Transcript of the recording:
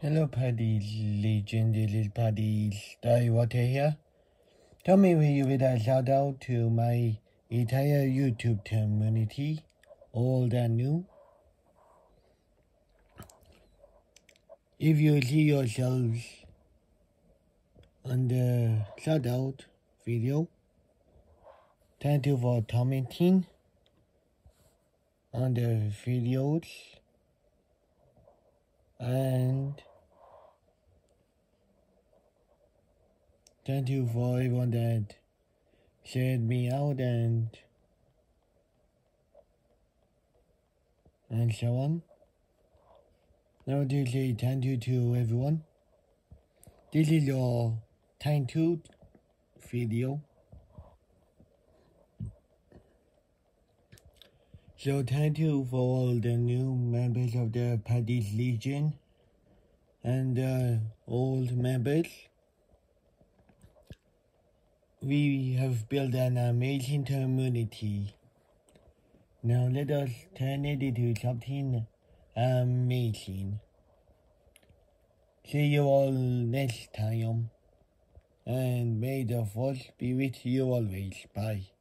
Hello, Paddy, legend, little Paddy, die water here. Tell me where you would a shout out to my entire YouTube community, old and new. If you see yourselves on the shout out video, thank you for commenting on the videos and thank you for everyone that shared me out and and so on. Now to say thank you to everyone. This is your time to video. So thank you for all the new members of the Paddy's Legion and uh, old members. We have built an amazing community. Now let us turn it into something amazing. See you all next time. And may the force be with you always. Bye.